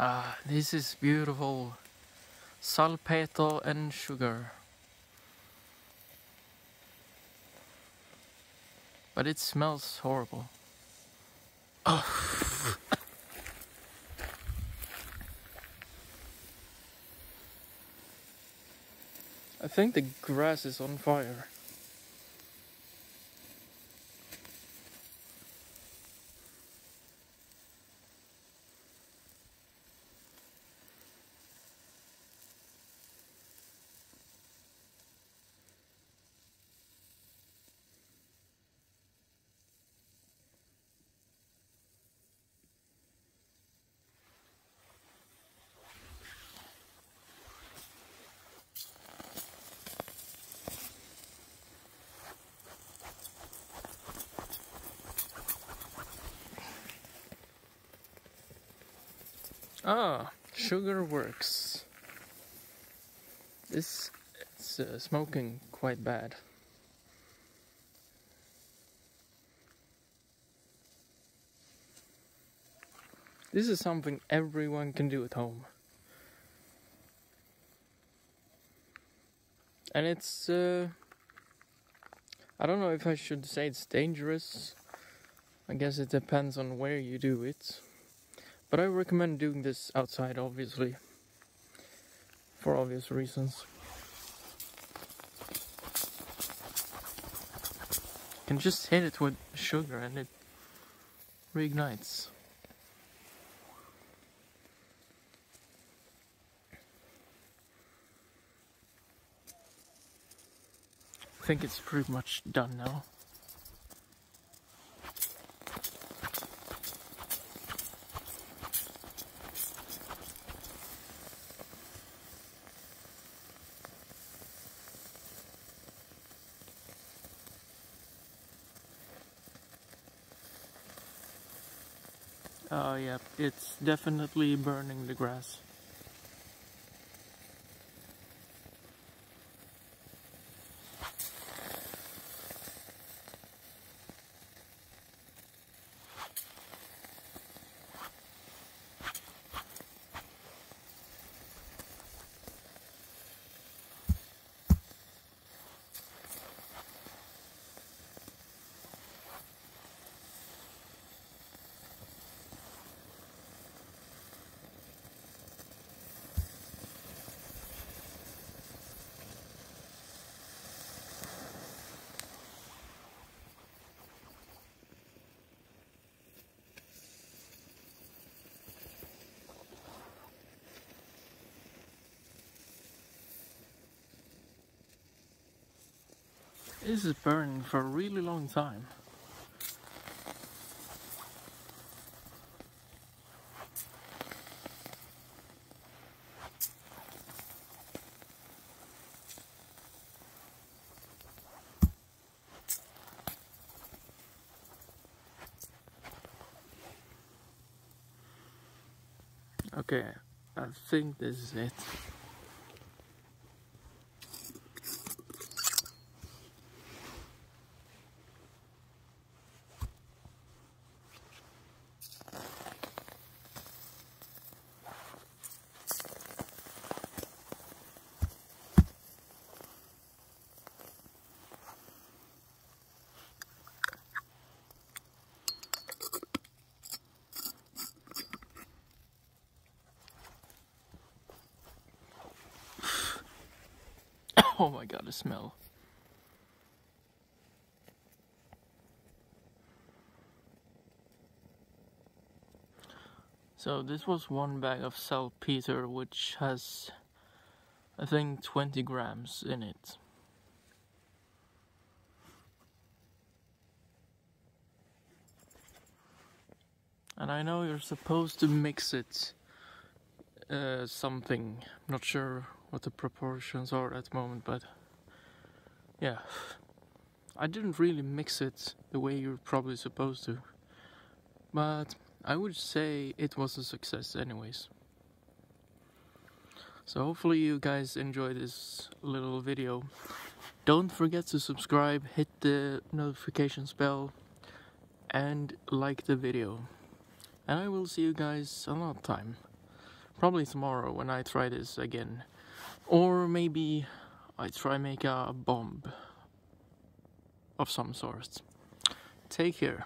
Ah, this is beautiful. Salpeter and sugar. But it smells horrible. Oh. I think the grass is on fire. Ah, sugar works. This is uh, smoking quite bad. This is something everyone can do at home. And it's, uh, I don't know if I should say it's dangerous. I guess it depends on where you do it. But I recommend doing this outside, obviously, for obvious reasons. You can just hit it with sugar and it reignites. I think it's pretty much done now. Oh, yeah, it's definitely burning the grass. This is burning for a really long time. Okay, I think this is it. Oh my god, the smell. So this was one bag of saltpeter which has I think 20 grams in it. And I know you're supposed to mix it uh, something. Not sure what the proportions are at the moment, but yeah. I didn't really mix it the way you're probably supposed to. But I would say it was a success anyways. So hopefully you guys enjoy this little video. Don't forget to subscribe, hit the notifications bell, and like the video. And I will see you guys another time. Probably tomorrow when I try this again. Or maybe I try make a bomb of some sort. Take care.